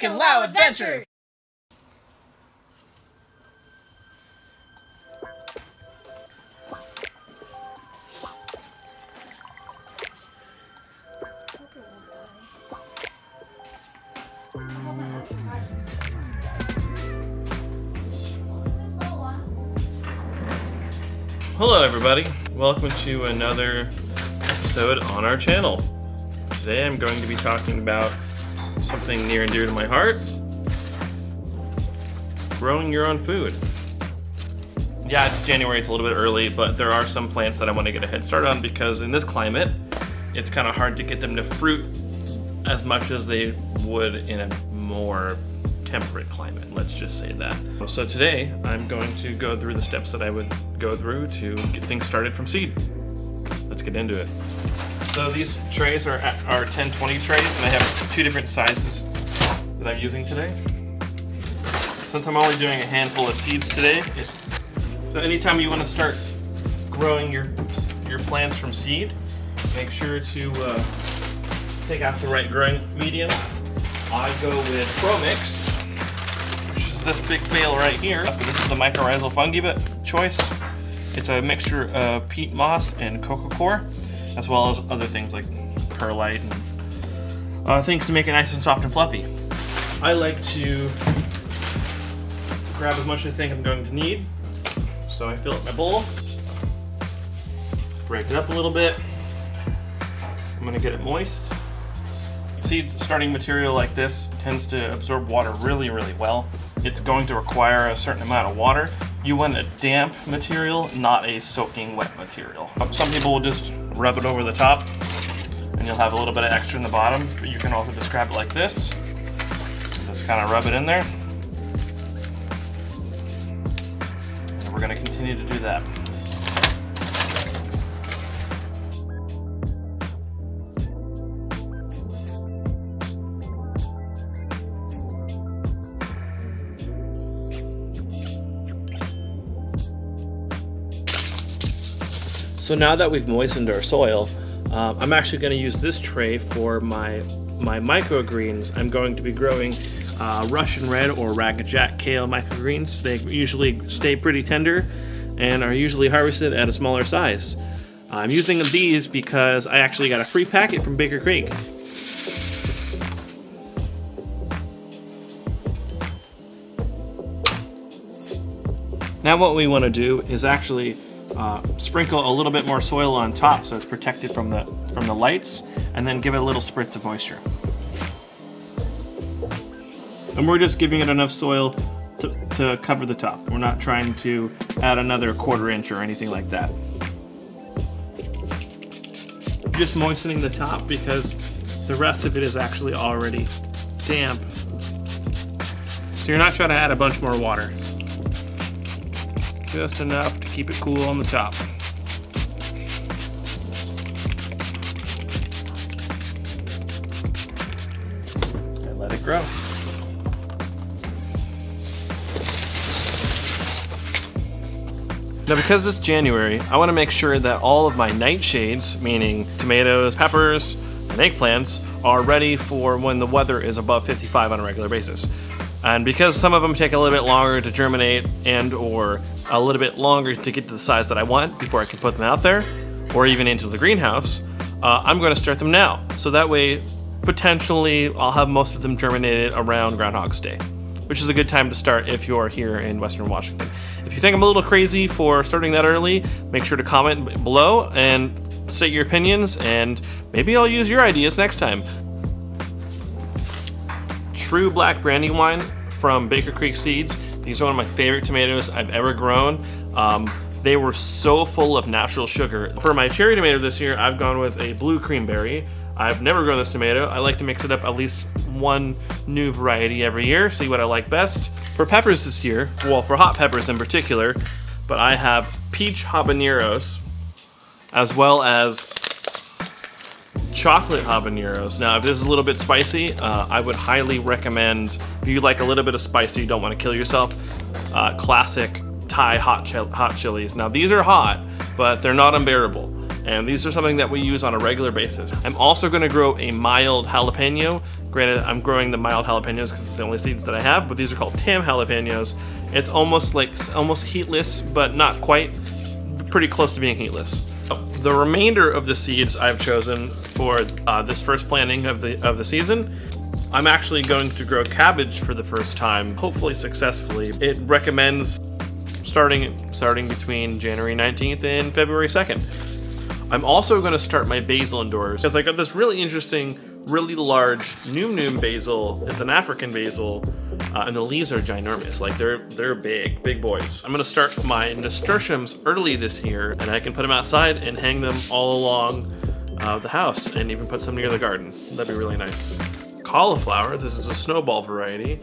And Lau Adventures! Hello everybody, welcome to another episode on our channel. Today I'm going to be talking about something near and dear to my heart, growing your own food. Yeah, it's January, it's a little bit early, but there are some plants that I want to get a head start on because in this climate, it's kind of hard to get them to fruit as much as they would in a more temperate climate, let's just say that. So today, I'm going to go through the steps that I would go through to get things started from seed. Let's get into it. So these trays are, are 1020 trays, and I have two different sizes that I'm using today. Since I'm only doing a handful of seeds today, it, so anytime you want to start growing your, your plants from seed, make sure to uh, take out the right growing medium. I go with ProMix, which is this big bale right here. This is the mycorrhizal fungi choice. It's a mixture of peat moss and coco coir, as well as other things like perlite and uh, things to make it nice and soft and fluffy. I like to grab as much as I think I'm going to need. So I fill up my bowl, break it up a little bit. I'm gonna get it moist. Seed starting material like this tends to absorb water really, really well. It's going to require a certain amount of water. You want a damp material, not a soaking wet material. Um, some people will just rub it over the top and you'll have a little bit of extra in the bottom, but you can also just grab it like this. Just kind of rub it in there. And we're gonna continue to do that. So now that we've moistened our soil, uh, I'm actually going to use this tray for my, my microgreens. I'm going to be growing uh, Russian red or ragged jack kale microgreens. They usually stay pretty tender and are usually harvested at a smaller size. I'm using these because I actually got a free packet from Baker Creek. Now what we want to do is actually uh, sprinkle a little bit more soil on top so it's protected from the from the lights and then give it a little spritz of moisture. And we're just giving it enough soil to, to cover the top. We're not trying to add another quarter inch or anything like that. Just moistening the top because the rest of it is actually already damp. So you're not trying to add a bunch more water just enough to keep it cool on the top. And let it grow. Now because it's January, I want to make sure that all of my nightshades, meaning tomatoes, peppers, and eggplants, are ready for when the weather is above 55 on a regular basis. And because some of them take a little bit longer to germinate and or a little bit longer to get to the size that I want before I can put them out there or even into the greenhouse, uh, I'm going to start them now. So that way, potentially, I'll have most of them germinated around Groundhog's Day, which is a good time to start if you're here in Western Washington. If you think I'm a little crazy for starting that early, make sure to comment below and state your opinions, and maybe I'll use your ideas next time. True Black Brandywine from Baker Creek Seeds. These are one of my favorite tomatoes I've ever grown. Um, they were so full of natural sugar. For my cherry tomato this year, I've gone with a blue creamberry. I've never grown this tomato. I like to mix it up at least one new variety every year, see what I like best. For peppers this year, well, for hot peppers in particular, but I have peach habaneros, as well as chocolate habaneros. Now, if this is a little bit spicy, uh, I would highly recommend, if you like a little bit of spicy, you don't want to kill yourself, uh, classic Thai hot, hot chilies. Now, these are hot, but they're not unbearable. And these are something that we use on a regular basis. I'm also gonna grow a mild jalapeno. Granted, I'm growing the mild jalapenos because it's the only seeds that I have, but these are called Tam jalapenos. It's almost like, almost heatless, but not quite, pretty close to being heatless. The remainder of the seeds I've chosen for uh, this first planting of the, of the season I'm actually going to grow cabbage for the first time, hopefully successfully. It recommends starting starting between January 19th and February 2nd. I'm also going to start my basil indoors because I got this really interesting, really large Noom Noom basil. It's an African basil, uh, and the leaves are ginormous. Like they're they're big, big boys. I'm to start my nasturtiums early this year, and I can put them outside and hang them all along uh, the house, and even put some near the garden. That'd be really nice cauliflower, this is a snowball variety,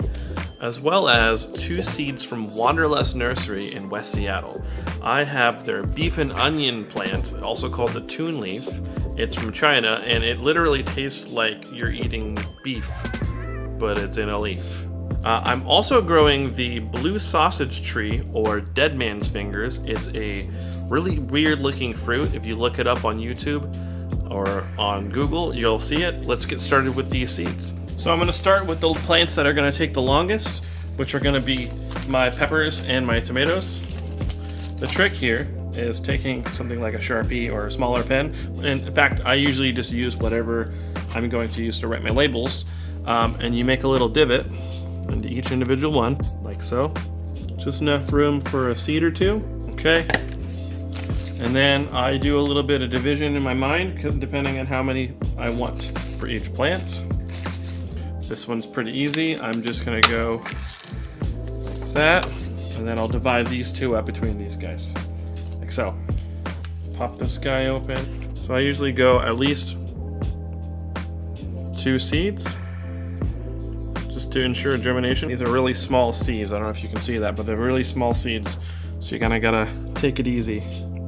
as well as two seeds from Wanderlust Nursery in West Seattle. I have their beef and onion plant, also called the toon leaf. It's from China, and it literally tastes like you're eating beef, but it's in a leaf. Uh, I'm also growing the blue sausage tree, or dead man's fingers. It's a really weird looking fruit. If you look it up on YouTube, or on Google, you'll see it. Let's get started with these seeds. So I'm going to start with the plants that are going to take the longest, which are going to be my peppers and my tomatoes. The trick here is taking something like a Sharpie or a smaller pen. And in fact, I usually just use whatever I'm going to use to write my labels. Um, and you make a little divot into each individual one, like so. Just enough room for a seed or two, okay? And then I do a little bit of division in my mind, depending on how many I want for each plant. This one's pretty easy. I'm just gonna go that, and then I'll divide these two up between these guys, like so. Pop this guy open. So I usually go at least two seeds, to ensure germination. These are really small seeds. I don't know if you can see that, but they're really small seeds, so you kind of gotta take it easy.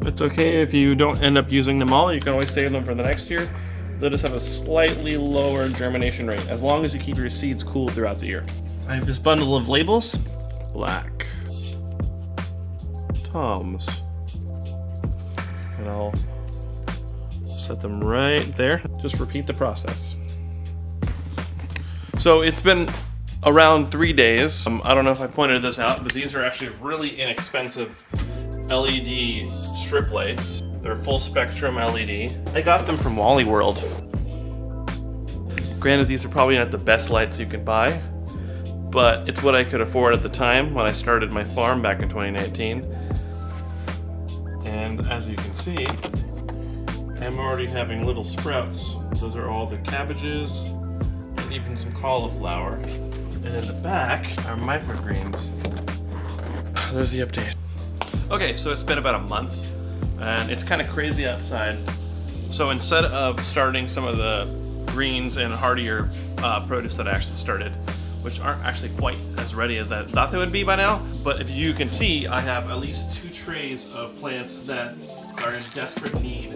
It's okay if you don't end up using them all. You can always save them for the next year. They'll just have a slightly lower germination rate, as long as you keep your seeds cool throughout the year. I have this bundle of labels. Black. Tom's. And I'll set them right there. Just repeat the process. So it's been around three days. Um, I don't know if I pointed this out, but these are actually really inexpensive LED strip lights. They're full spectrum LED. I got them from Wally World. Granted, these are probably not the best lights you can buy, but it's what I could afford at the time when I started my farm back in 2019. And as you can see, I'm already having little sprouts. Those are all the cabbages and even some cauliflower. And in the back are microgreens. There's the update. Okay, so it's been about a month, and it's kind of crazy outside. So instead of starting some of the greens and hardier uh, produce that I actually started, which aren't actually quite as ready as I thought they would be by now, but if you can see, I have at least two trays of plants that are in desperate need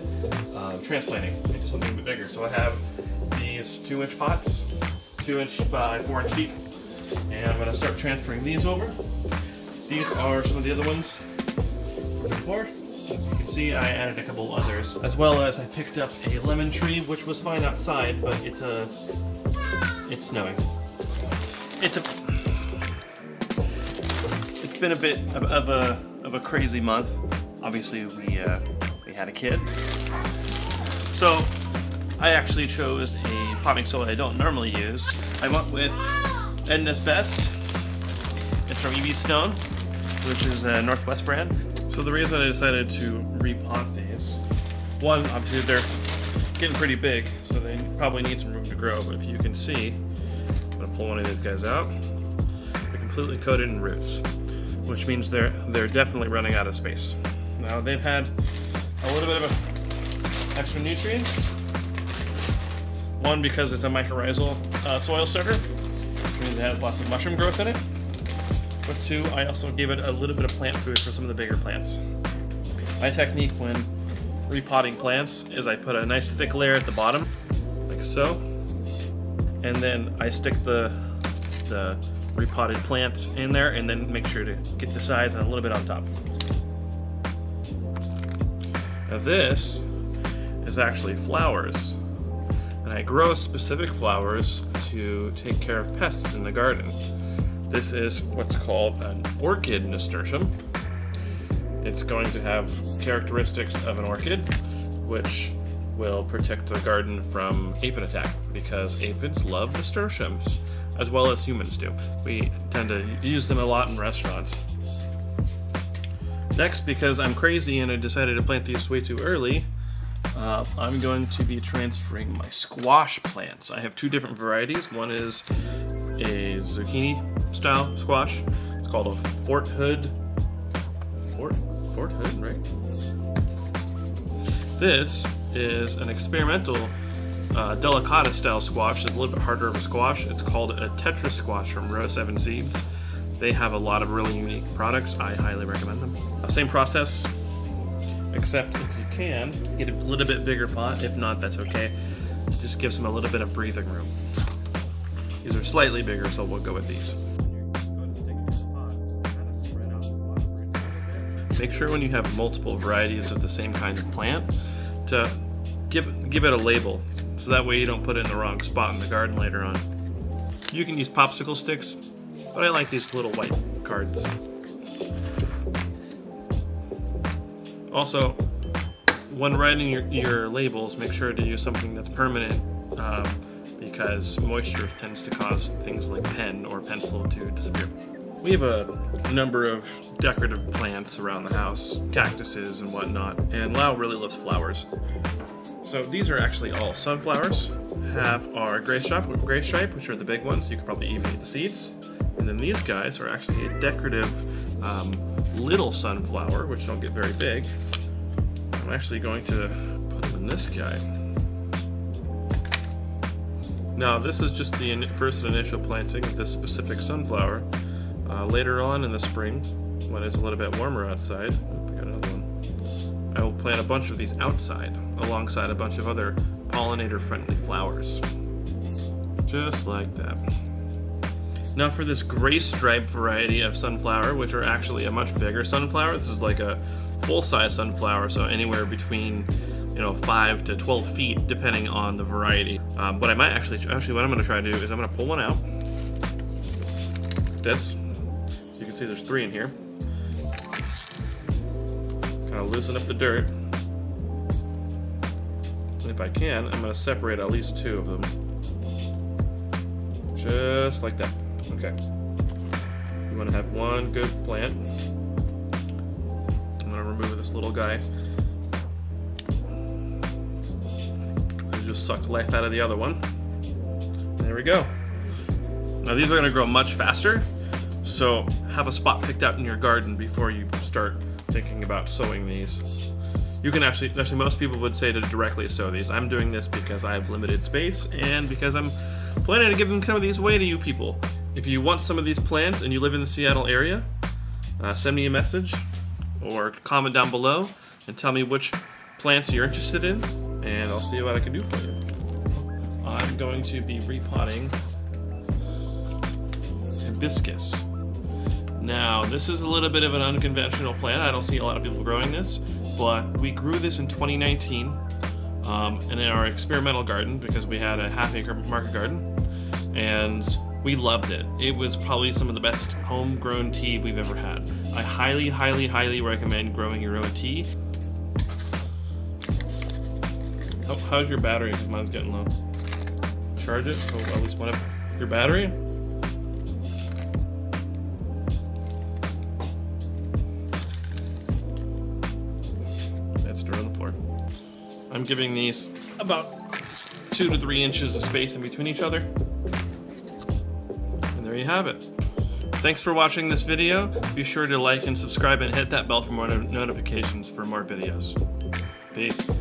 of transplanting into something a bit bigger. So I have these two inch pots, two inch by four inch deep, and I'm gonna start transferring these over. These are some of the other ones before. You can see I added a couple others, as well as I picked up a lemon tree, which was fine outside, but it's a it's snowing. It's a it's been a bit of, of a of a crazy month. Obviously, we uh, we had a kid, so I actually chose a potting soil I don't normally use. I went with Edna's Best. It's from E.B. Stone, which is a Northwest brand. So the reason I decided to repot these, one, obviously they're getting pretty big, so they probably need some room to grow, but if you can see, I'm gonna pull one of these guys out, they're completely coated in roots, which means they're, they're definitely running out of space. Now they've had a little bit of extra nutrients, one because it's a mycorrhizal uh, soil starter, means it has lots of mushroom growth in it, but two, I also gave it a little bit of plant food for some of the bigger plants. My technique when repotting plants is I put a nice thick layer at the bottom, like so, and then I stick the, the repotted plant in there and then make sure to get the size and a little bit on top. Now this is actually flowers. I grow specific flowers to take care of pests in the garden. This is what's called an orchid nasturtium. It's going to have characteristics of an orchid, which will protect the garden from aphid attack because aphids love nasturtiums, as well as humans do. We tend to use them a lot in restaurants. Next, because I'm crazy and I decided to plant these way too early, uh, I'm going to be transferring my squash plants. I have two different varieties. One is a zucchini style squash. It's called a Fort Hood. Fort Fort Hood, right? This is an experimental uh, delicata style squash. It's a little bit harder of a squash. It's called a Tetra squash from Row 7 Seeds. They have a lot of really unique products. I highly recommend them. Same process, except can, get a little bit bigger pot. If not, that's okay. Just gives them a little bit of breathing room. These are slightly bigger, so we'll go with these. Make sure when you have multiple varieties of the same kind of plant to give, give it a label, so that way you don't put it in the wrong spot in the garden later on. You can use popsicle sticks, but I like these little white cards. Also, when writing your, your labels, make sure to use something that's permanent um, because moisture tends to cause things like pen or pencil to disappear. We have a number of decorative plants around the house, cactuses and whatnot, and Lau really loves flowers. So these are actually all sunflowers. Have our gray stripe, gray stripe, which are the big ones. You could probably even eat the seeds. And then these guys are actually a decorative um, little sunflower, which don't get very big. I'm actually going to put in this guy. Now, this is just the first initial planting of this specific sunflower. Uh, later on in the spring, when it's a little bit warmer outside, I will plant a bunch of these outside, alongside a bunch of other pollinator-friendly flowers. Just like that. Now for this gray stripe variety of sunflower, which are actually a much bigger sunflower, this is like a full-size sunflower, so anywhere between you know, 5 to 12 feet, depending on the variety. Um, what I might actually, actually what I'm going to try to do is I'm going to pull one out. This. So you can see there's three in here. Kind of loosen up the dirt. And if I can, I'm going to separate at least two of them. Just like that. Okay. You want to have one good plant. I'm going to remove this little guy. So just suck life out of the other one. There we go. Now these are going to grow much faster, so have a spot picked out in your garden before you start thinking about sowing these. You can actually, actually most people would say to directly sow these. I'm doing this because I have limited space and because I'm planning to give them some of these away to you people. If you want some of these plants and you live in the Seattle area, uh, send me a message or comment down below and tell me which plants you're interested in, and I'll see what I can do for you. I'm going to be repotting hibiscus. Now, this is a little bit of an unconventional plant. I don't see a lot of people growing this, but we grew this in 2019 um, in our experimental garden because we had a half acre market garden, and we loved it. It was probably some of the best homegrown tea we've ever had. I highly, highly, highly recommend growing your own tea. Oh, how's your battery? Mine's getting low. Charge it, so at least one of your battery. That's on the floor. I'm giving these about two to three inches of space in between each other you have it. Thanks for watching this video. Be sure to like and subscribe and hit that bell for more no notifications for more videos. Peace.